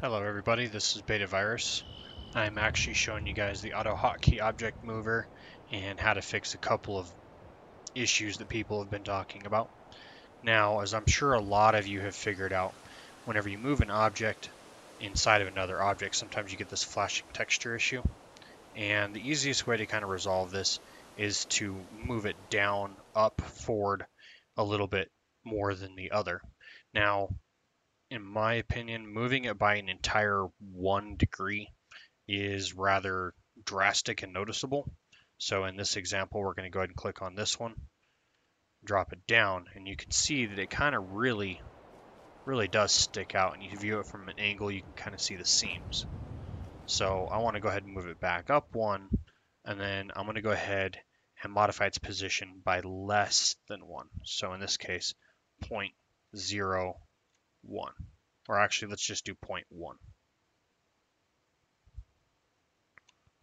Hello everybody, this is Beta Virus. I'm actually showing you guys the auto hotkey object mover and how to fix a couple of issues that people have been talking about. Now, as I'm sure a lot of you have figured out, whenever you move an object inside of another object, sometimes you get this flashing texture issue. And the easiest way to kind of resolve this is to move it down, up, forward a little bit more than the other. Now, in my opinion, moving it by an entire one degree is rather drastic and noticeable. So in this example, we're going to go ahead and click on this one, drop it down, and you can see that it kind of really, really does stick out. And you view it from an angle, you can kind of see the seams. So I want to go ahead and move it back up one, and then I'm going to go ahead and modify its position by less than one. So in this case, 0.0 1. Or actually, let's just do 0.1.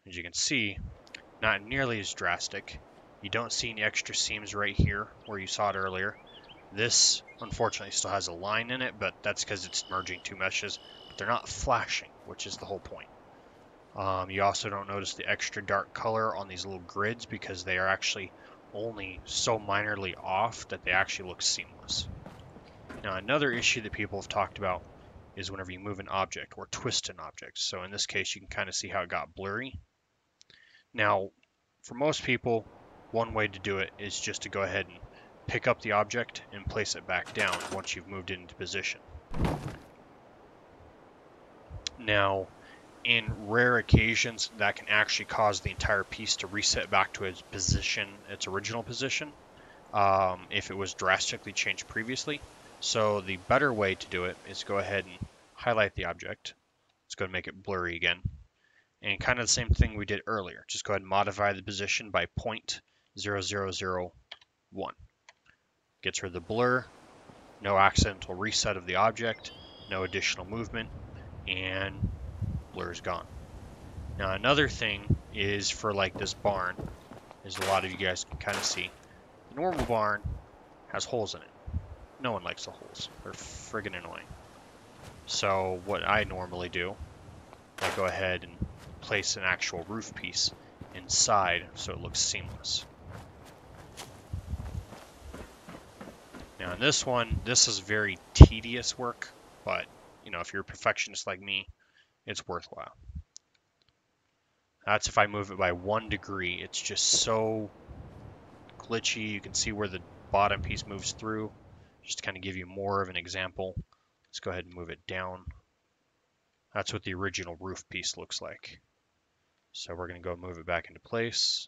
As you can see, not nearly as drastic. You don't see any extra seams right here where you saw it earlier. This, unfortunately, still has a line in it, but that's because it's merging two meshes. But they're not flashing, which is the whole point. Um, you also don't notice the extra dark color on these little grids because they are actually only so minorly off that they actually look seamless. Now another issue that people have talked about is whenever you move an object or twist an object. So in this case, you can kind of see how it got blurry. Now, for most people, one way to do it is just to go ahead and pick up the object and place it back down once you've moved it into position. Now, in rare occasions, that can actually cause the entire piece to reset back to its position, its original position, um, if it was drastically changed previously. So the better way to do it is go ahead and highlight the object. Let's go and make it blurry again. And kind of the same thing we did earlier. Just go ahead and modify the position by 0.0001. Gets rid of the blur, no accidental reset of the object, no additional movement, and blur is gone. Now another thing is for like this barn, as a lot of you guys can kind of see, the normal barn has holes in it. No one likes the holes. They're friggin' annoying. So what I normally do, I go ahead and place an actual roof piece inside so it looks seamless. Now in this one, this is very tedious work, but you know, if you're a perfectionist like me, it's worthwhile. That's if I move it by one degree. It's just so glitchy. You can see where the bottom piece moves through. Just to kind of give you more of an example, let's go ahead and move it down. That's what the original roof piece looks like. So we're going to go move it back into place.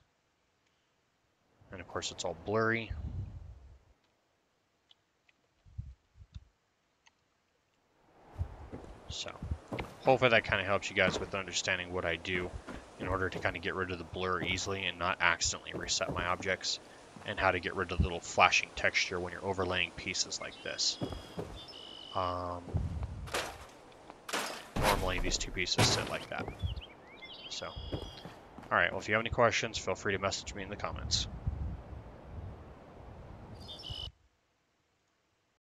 And of course it's all blurry. So hopefully that kind of helps you guys with understanding what I do in order to kind of get rid of the blur easily and not accidentally reset my objects and how to get rid of the little flashing texture when you're overlaying pieces like this. Um, normally these two pieces sit like that. So, alright, well if you have any questions, feel free to message me in the comments.